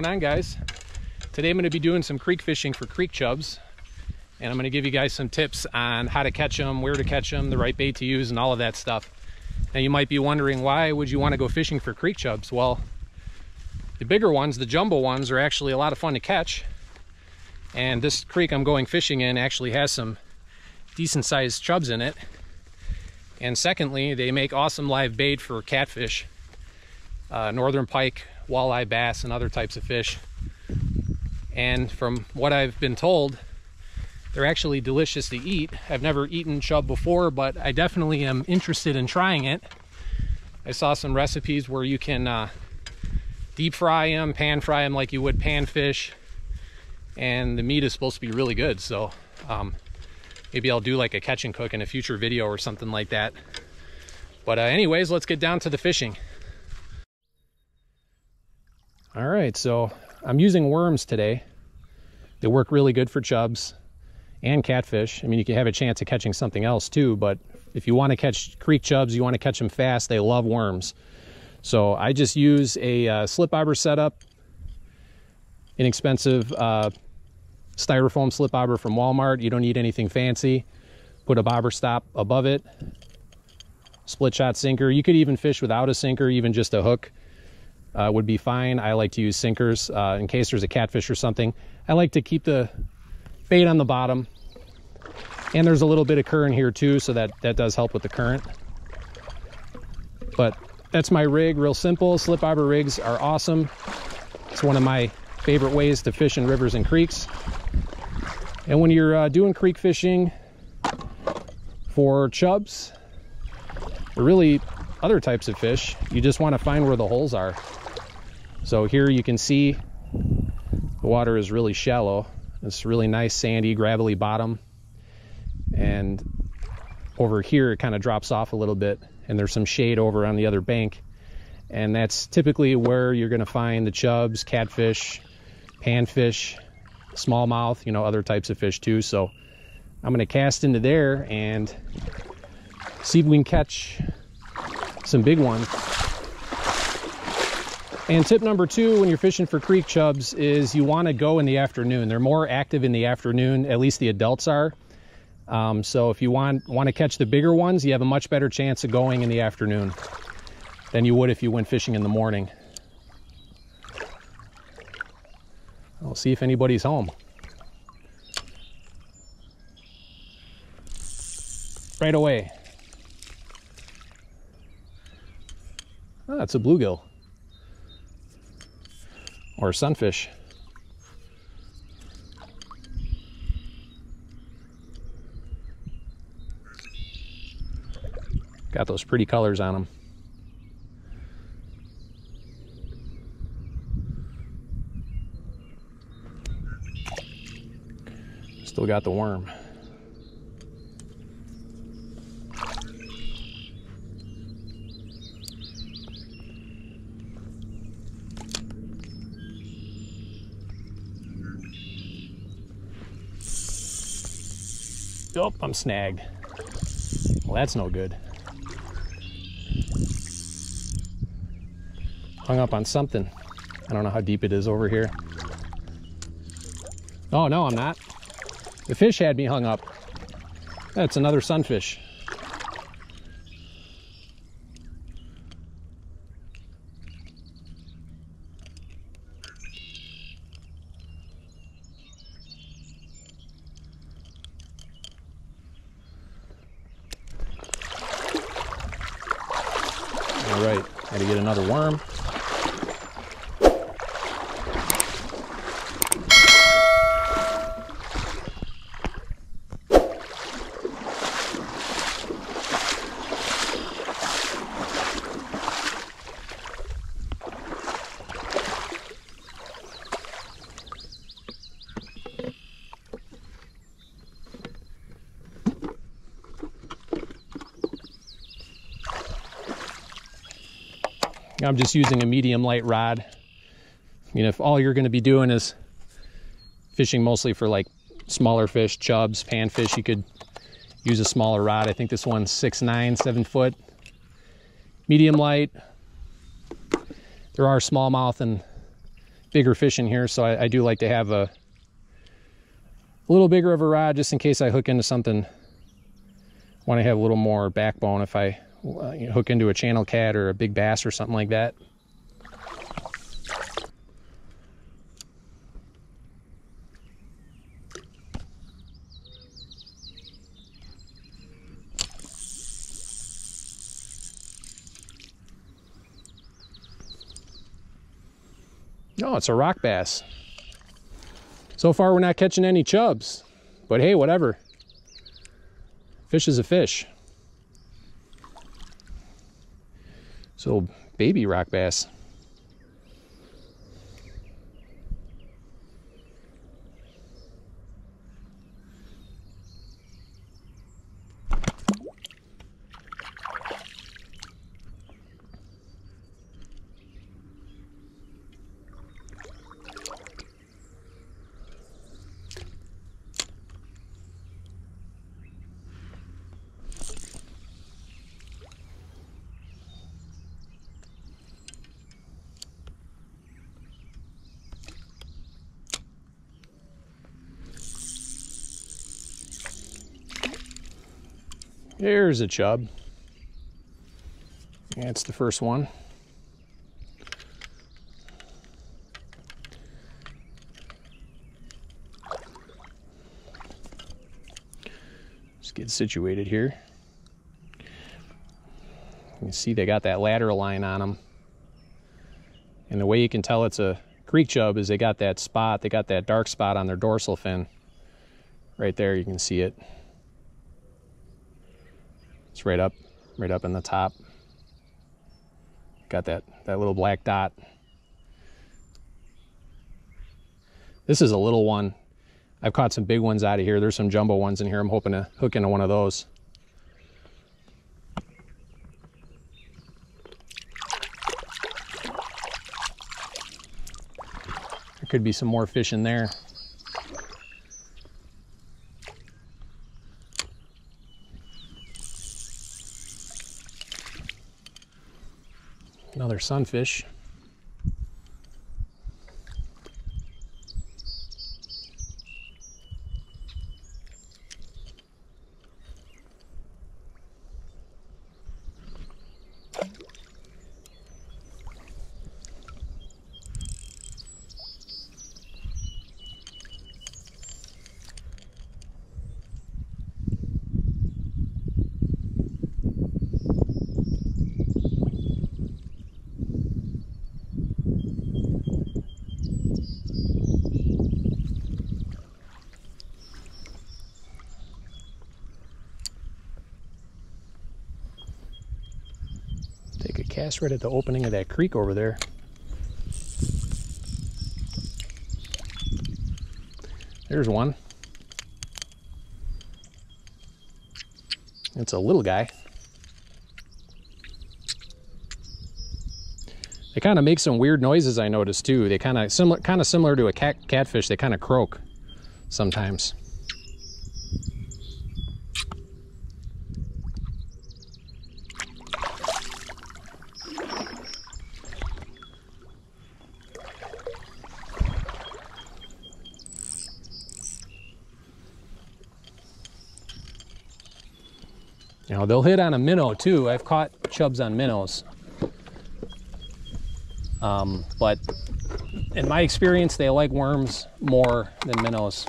going on guys? Today I'm going to be doing some creek fishing for creek chubs and I'm going to give you guys some tips on how to catch them, where to catch them, the right bait to use and all of that stuff. Now you might be wondering why would you want to go fishing for creek chubs? Well, the bigger ones, the jumbo ones are actually a lot of fun to catch. And this creek I'm going fishing in actually has some decent sized chubs in it. And secondly, they make awesome live bait for catfish, uh, northern pike, walleye, bass, and other types of fish. And from what I've been told, they're actually delicious to eat. I've never eaten chub before, but I definitely am interested in trying it. I saw some recipes where you can uh, deep fry them, pan fry them like you would pan fish, and the meat is supposed to be really good. So um, maybe I'll do like a catch and cook in a future video or something like that. But uh, anyways, let's get down to the fishing. All right, so I'm using worms today. They work really good for chubs and catfish. I mean, you can have a chance of catching something else too, but if you want to catch creek chubs, you want to catch them fast, they love worms. So I just use a uh, slip bobber setup, inexpensive uh, styrofoam slip bobber from Walmart. You don't need anything fancy. Put a bobber stop above it, split shot sinker. You could even fish without a sinker, even just a hook uh, would be fine. I like to use sinkers uh, in case there's a catfish or something. I like to keep the bait on the bottom. And there's a little bit of current here too, so that, that does help with the current. But that's my rig, real simple. Slip bobber rigs are awesome. It's one of my favorite ways to fish in rivers and creeks. And when you're uh, doing creek fishing for chubs, or really other types of fish, you just want to find where the holes are. So here you can see the water is really shallow. It's really nice sandy gravelly bottom. And over here it kind of drops off a little bit and there's some shade over on the other bank. And that's typically where you're going to find the chubs, catfish, panfish, smallmouth, you know, other types of fish too. So I'm going to cast into there and see if we can catch some big ones. And tip number two when you're fishing for creek chubs is you want to go in the afternoon. They're more active in the afternoon, at least the adults are. Um, so if you want, want to catch the bigger ones, you have a much better chance of going in the afternoon than you would if you went fishing in the morning. I'll see if anybody's home. Right away. That's a bluegill or sunfish. Got those pretty colors on them. Still got the worm. Oh, I'm snagged. Well, that's no good. Hung up on something. I don't know how deep it is over here. Oh, no, I'm not. The fish had me hung up. That's another sunfish. All right, got to get another worm. I'm just using a medium light rod. I mean, if all you're going to be doing is fishing mostly for like smaller fish, chubs, panfish, you could use a smaller rod. I think this one's six nine, seven foot. Medium light. There are smallmouth and bigger fish in here, so I, I do like to have a, a little bigger of a rod just in case I hook into something. Want to have a little more backbone if I uh, you know, hook into a channel cat or a big bass or something like that. No, it's a rock bass. So far, we're not catching any chubs, but hey, whatever. Fish is a fish. So, baby rock bass. There's a chub. That's the first one. Just get situated here. You can see they got that lateral line on them. And the way you can tell it's a creek chub is they got that spot, they got that dark spot on their dorsal fin. Right there, you can see it. It's right up, right up in the top. Got that, that little black dot. This is a little one. I've caught some big ones out of here. There's some jumbo ones in here. I'm hoping to hook into one of those. There could be some more fish in there. Another sunfish. Right at the opening of that creek over there. There's one. It's a little guy. They kind of make some weird noises I noticed too. They kind of similar kind of similar to a cat catfish. They kind of croak sometimes. They'll hit on a minnow too. I've caught chubs on minnows. Um, but in my experience, they like worms more than minnows.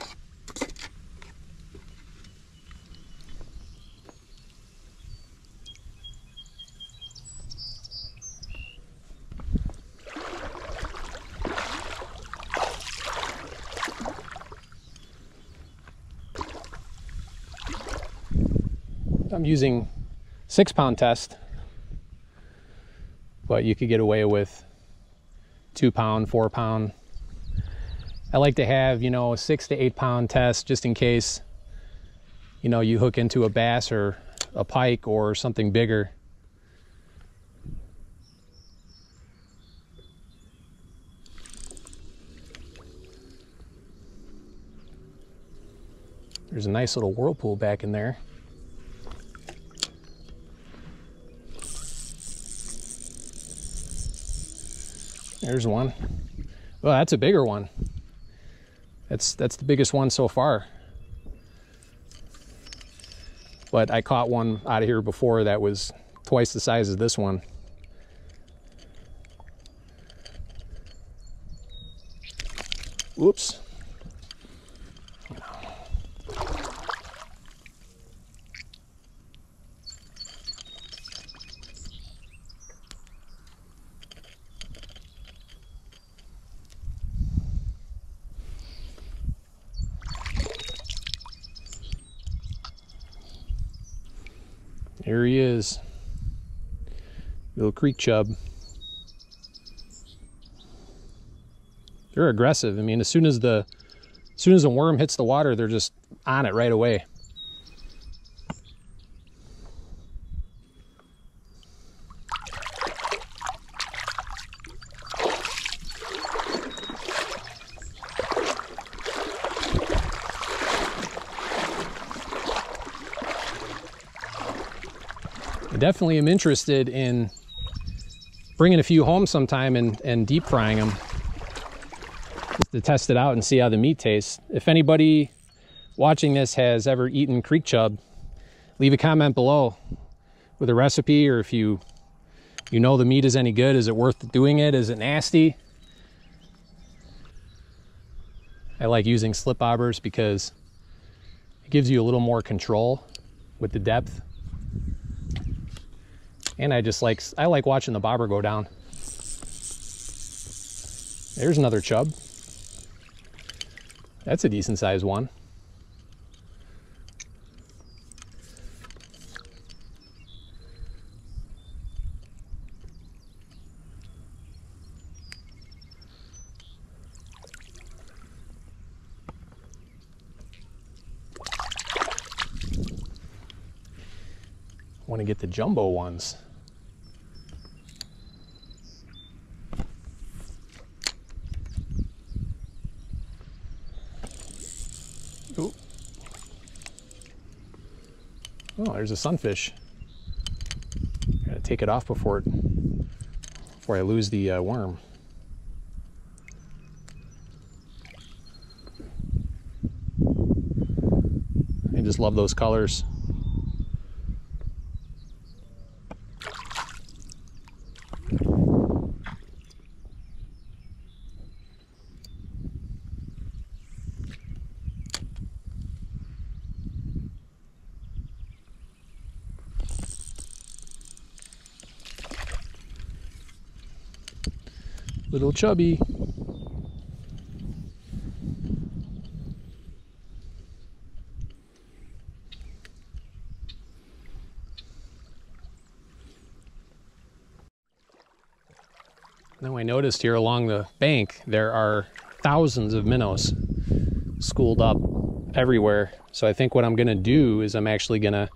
I'm using six pound test, but you could get away with two pound, four pound. I like to have, you know, a six to eight pound test just in case, you know, you hook into a bass or a pike or something bigger. There's a nice little whirlpool back in there. There's one. Well, that's a bigger one. That's that's the biggest one so far. But I caught one out of here before that was twice the size of this one. Whoops. Here he is. Little creek chub. They're aggressive. I mean, as soon as the as soon as the worm hits the water, they're just on it right away. Definitely am interested in bringing a few home sometime and, and deep frying them to test it out and see how the meat tastes. If anybody watching this has ever eaten creek chub, leave a comment below with a recipe or if you you know the meat is any good. Is it worth doing it? Is it nasty? I like using slip bobbers because it gives you a little more control with the depth and I just like, I like watching the bobber go down. There's another chub. That's a decent sized one. want to get the jumbo ones. There's a sunfish. Gotta take it off before it, before I lose the uh, worm. I just love those colors. Little chubby. Now I noticed here along the bank there are thousands of minnows schooled up everywhere. So I think what I'm gonna do is I'm actually gonna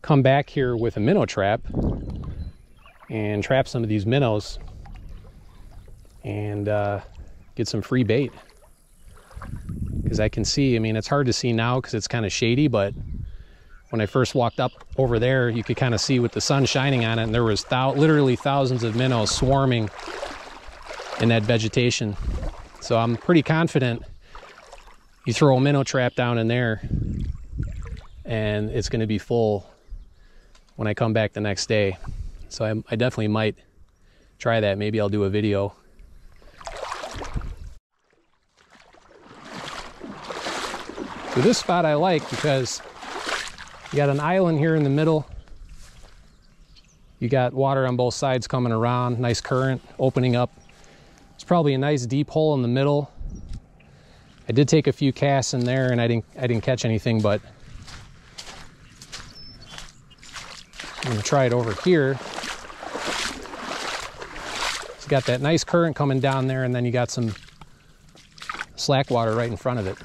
come back here with a minnow trap and trap some of these minnows and uh, get some free bait. Because I can see, I mean, it's hard to see now because it's kind of shady, but when I first walked up over there, you could kind of see with the sun shining on it, and there was thou literally thousands of minnows swarming in that vegetation. So I'm pretty confident you throw a minnow trap down in there and it's going to be full when I come back the next day. So I, I definitely might try that. Maybe I'll do a video So this spot I like because you got an island here in the middle. You got water on both sides coming around, nice current opening up. It's probably a nice deep hole in the middle. I did take a few casts in there and I didn't I didn't catch anything, but I'm gonna try it over here. It's got that nice current coming down there and then you got some slack water right in front of it.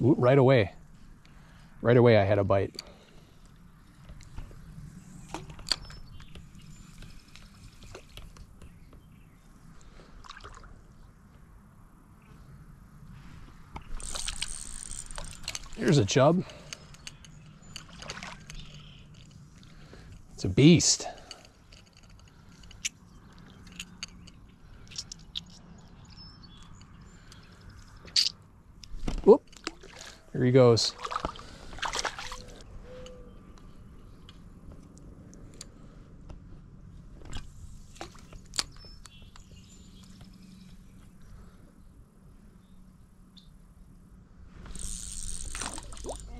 Right away. Right away I had a bite. Here's a chub. It's a beast. Here he goes.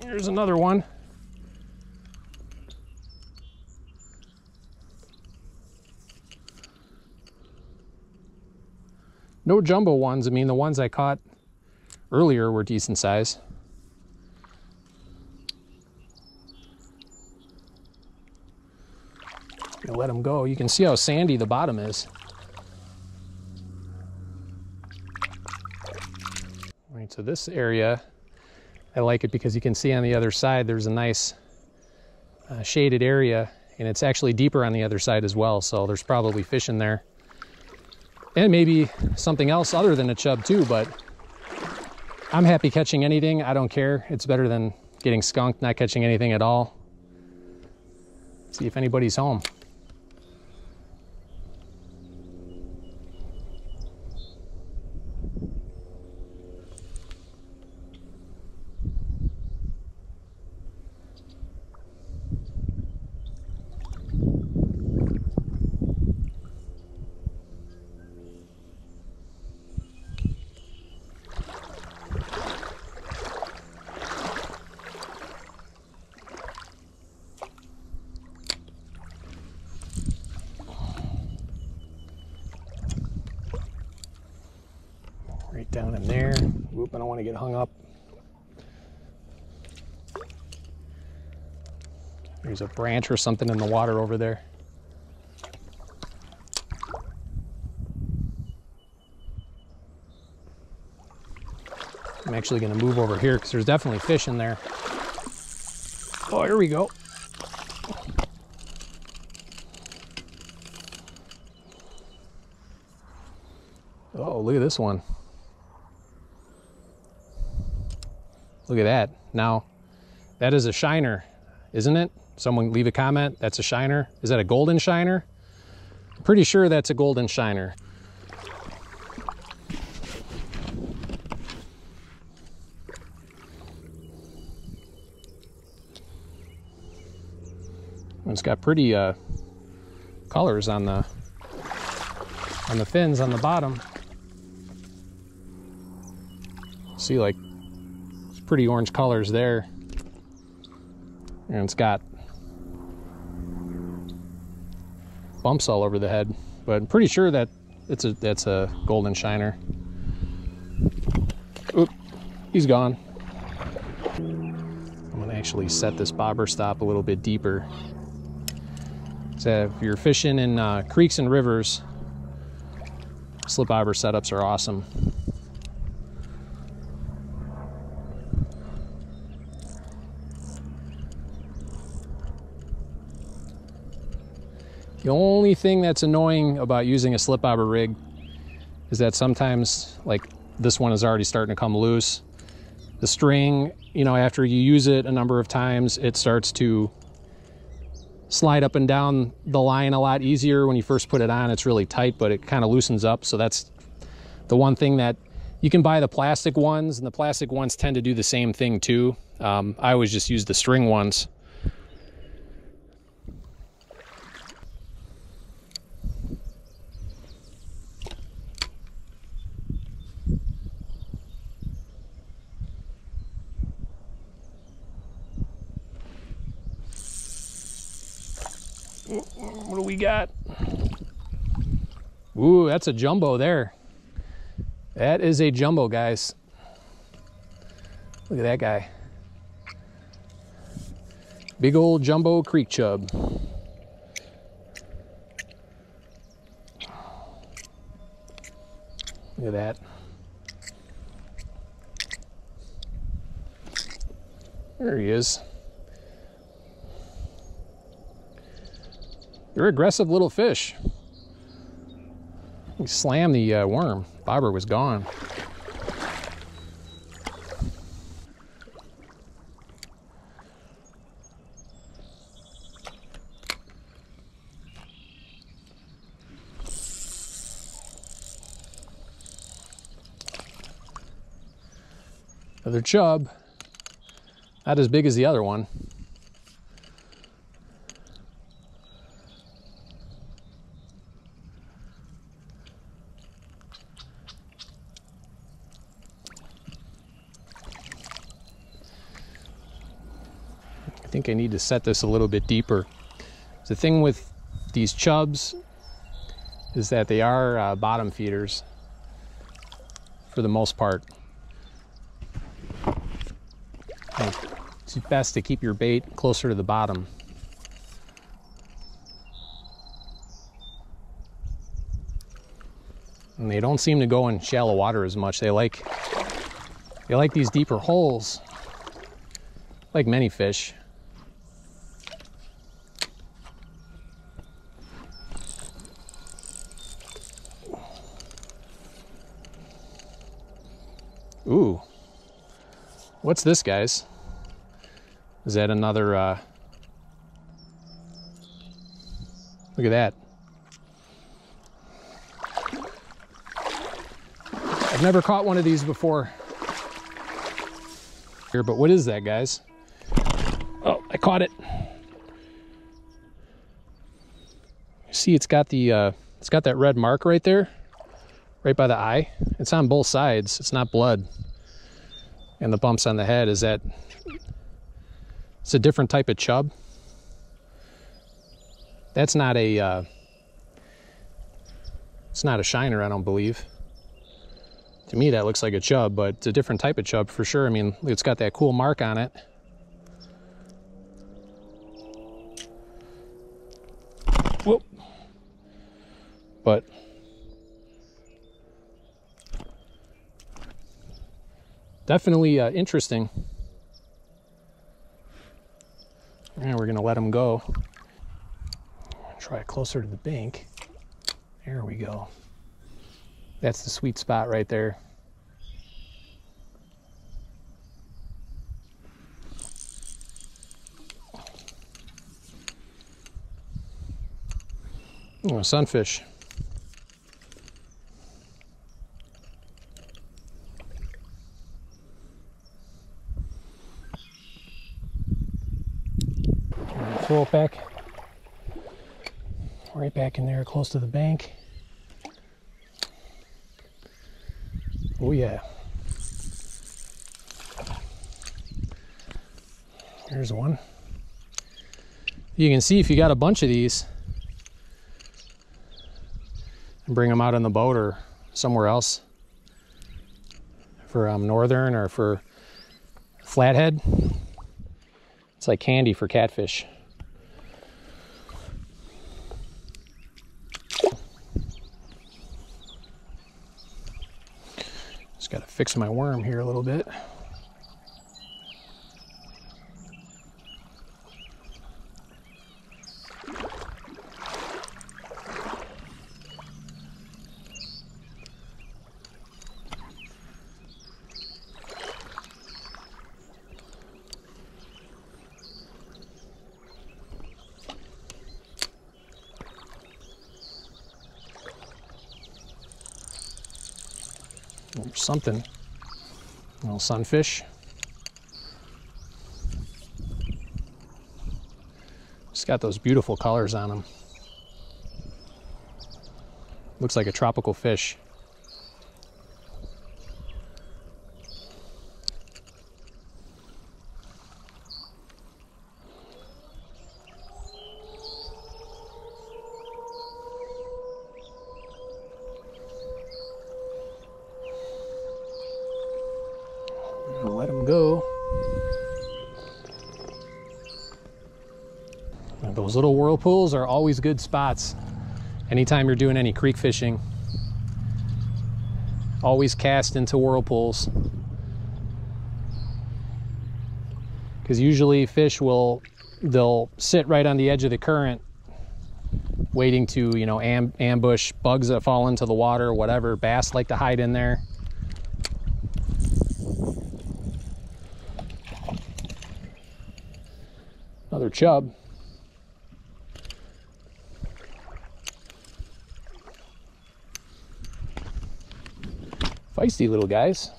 Here's another one. No jumbo ones. I mean, the ones I caught earlier were decent size. Gonna let go. You can see how sandy the bottom is. All right, so this area, I like it because you can see on the other side there's a nice uh, shaded area and it's actually deeper on the other side as well. So there's probably fish in there and maybe something else other than a chub too, but I'm happy catching anything. I don't care. It's better than getting skunked, not catching anything at all. See if anybody's home. Down in there. Whoop, I don't want to get hung up. There's a branch or something in the water over there. I'm actually going to move over here because there's definitely fish in there. Oh, here we go. Oh, look at this one. Look at that. Now, that is a shiner, isn't it? Someone leave a comment. That's a shiner. Is that a golden shiner? Pretty sure that's a golden shiner. It's got pretty uh, colors on the on the fins on the bottom. See, like pretty orange colors there. And it's got bumps all over the head, but I'm pretty sure that it's a that's a golden shiner. Oop, he's gone. I'm gonna actually set this bobber stop a little bit deeper. So if you're fishing in uh, creeks and rivers, slip bobber setups are awesome. The only thing that's annoying about using a slip bobber rig is that sometimes, like this one is already starting to come loose. The string, you know, after you use it a number of times, it starts to slide up and down the line a lot easier. When you first put it on, it's really tight, but it kind of loosens up. So that's the one thing that you can buy the plastic ones, and the plastic ones tend to do the same thing too. Um, I always just use the string ones What do we got? Ooh, that's a jumbo there. That is a jumbo, guys. Look at that guy. Big old jumbo creek chub. Look at that. There he is. They're aggressive little fish. We slammed the uh, worm. Fiber was gone. Another chub. Not as big as the other one. To set this a little bit deeper. The thing with these chubs is that they are uh, bottom feeders for the most part. It's best to keep your bait closer to the bottom. And they don't seem to go in shallow water as much. They like they like these deeper holes, like many fish. Ooh. What's this, guys? Is that another, uh... Look at that. I've never caught one of these before. Here, but what is that, guys? Oh, I caught it. See, it's got the, uh, it's got that red mark right there right by the eye. It's on both sides. It's not blood. And the bumps on the head is that it's a different type of chub. That's not a uh, it's not a shiner, I don't believe. To me, that looks like a chub, but it's a different type of chub for sure. I mean, it's got that cool mark on it. Whoop. But definitely uh, interesting. And we're gonna let them go. Try it closer to the bank. There we go. That's the sweet spot right there. Oh, sunfish. Back right back in there close to the bank. Oh yeah. There's one. You can see if you got a bunch of these and bring them out on the boat or somewhere else for um, northern or for flathead. It's like candy for catfish. Got to fix my worm here a little bit. Something. A little sunfish. It's got those beautiful colors on them. Looks like a tropical fish. let them go. Now, those little whirlpools are always good spots anytime you're doing any creek fishing. Always cast into whirlpools. Because usually fish will, they'll sit right on the edge of the current waiting to, you know, am ambush bugs that fall into the water, whatever. Bass like to hide in there. Another chub. feisty little guys.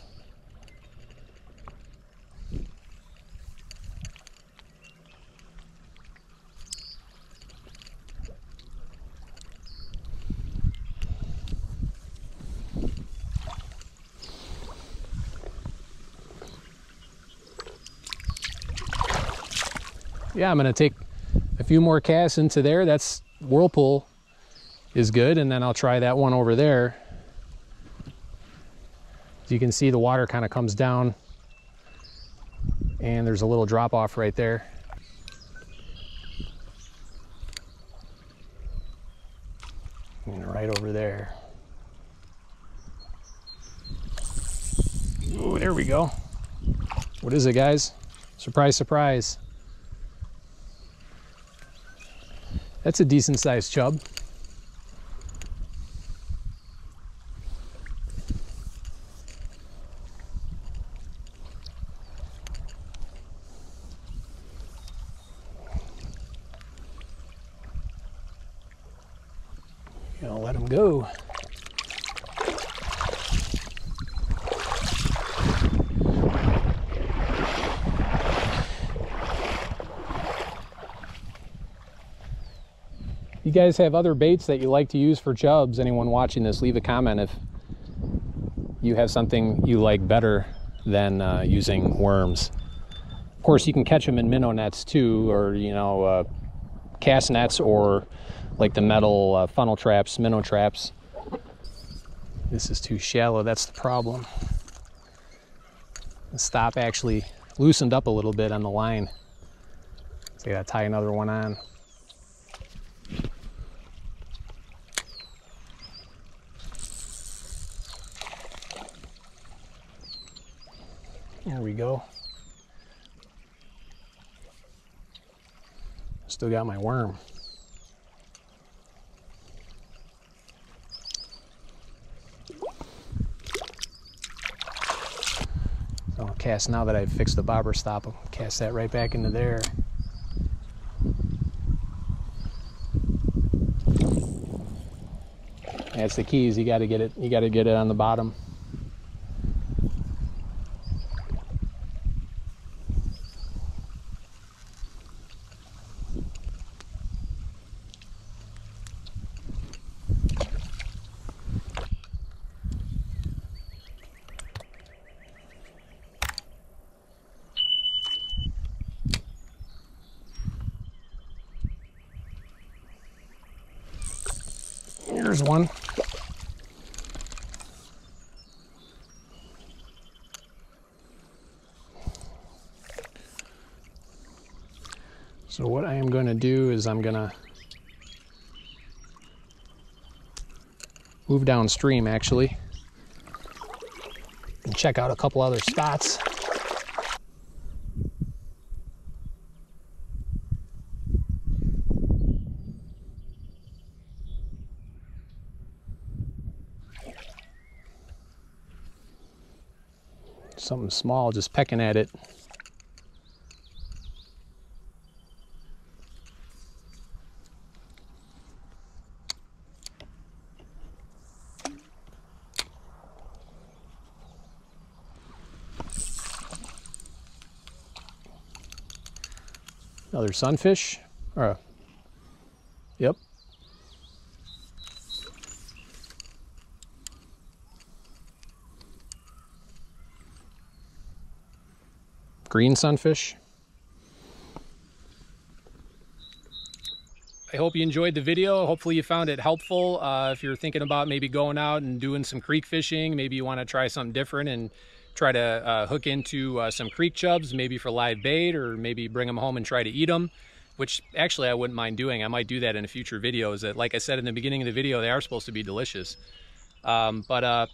yeah, I'm gonna take a few more casts into there. That's whirlpool is good, and then I'll try that one over there. You can see, the water kind of comes down and there's a little drop off right there. And right over there. Ooh, there we go. What is it, guys? Surprise, surprise. That's a decent sized chub. You know, let him go. You guys have other baits that you like to use for chubs, anyone watching this, leave a comment if you have something you like better than uh, using worms. Of course, you can catch them in minnow nets too, or, you know, uh, cast nets, or like the metal uh, funnel traps, minnow traps. This is too shallow, that's the problem. The stop actually loosened up a little bit on the line. So I gotta tie another one on. There we go. Still got my worm. So I'll cast now that I've fixed the bobber stop, I'll cast that right back into there. That's the keys. You got to get it. You got to get it on the bottom. Here's one. So what I am going to do is I'm going to move downstream actually and check out a couple other spots. something small just pecking at it. Another sunfish, or a, yep, green sunfish. I hope you enjoyed the video. Hopefully you found it helpful. Uh, if you're thinking about maybe going out and doing some creek fishing, maybe you want to try something different and try to uh, hook into uh, some creek chubs, maybe for live bait, or maybe bring them home and try to eat them, which actually I wouldn't mind doing. I might do that in a future videos. That, like I said in the beginning of the video, they are supposed to be delicious. Um, but uh,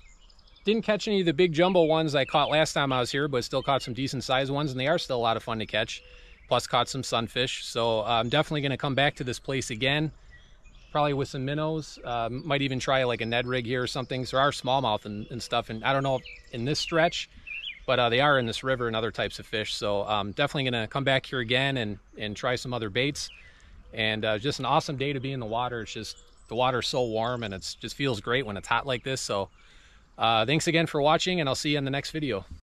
didn't catch any of the big jumbo ones I caught last time I was here, but still caught some decent sized ones, and they are still a lot of fun to catch. Plus caught some sunfish. So uh, I'm definitely going to come back to this place again, probably with some minnows. Uh, might even try like a Ned rig here or something. So there are smallmouth and, and stuff, and I don't know in this stretch, but uh, they are in this river and other types of fish. So I'm definitely going to come back here again and, and try some other baits. And uh, just an awesome day to be in the water. It's just, the water's so warm and it just feels great when it's hot like this. So uh, thanks again for watching and I'll see you in the next video.